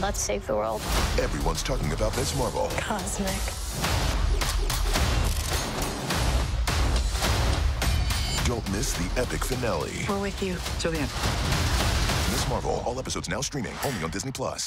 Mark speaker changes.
Speaker 1: Let's save the world.
Speaker 2: Everyone's talking about Ms. Marvel.
Speaker 1: Cosmic.
Speaker 2: Don't miss the epic finale.
Speaker 3: We're with you.
Speaker 4: Till the end.
Speaker 2: Ms. Marvel, all episodes now streaming only on Disney Plus.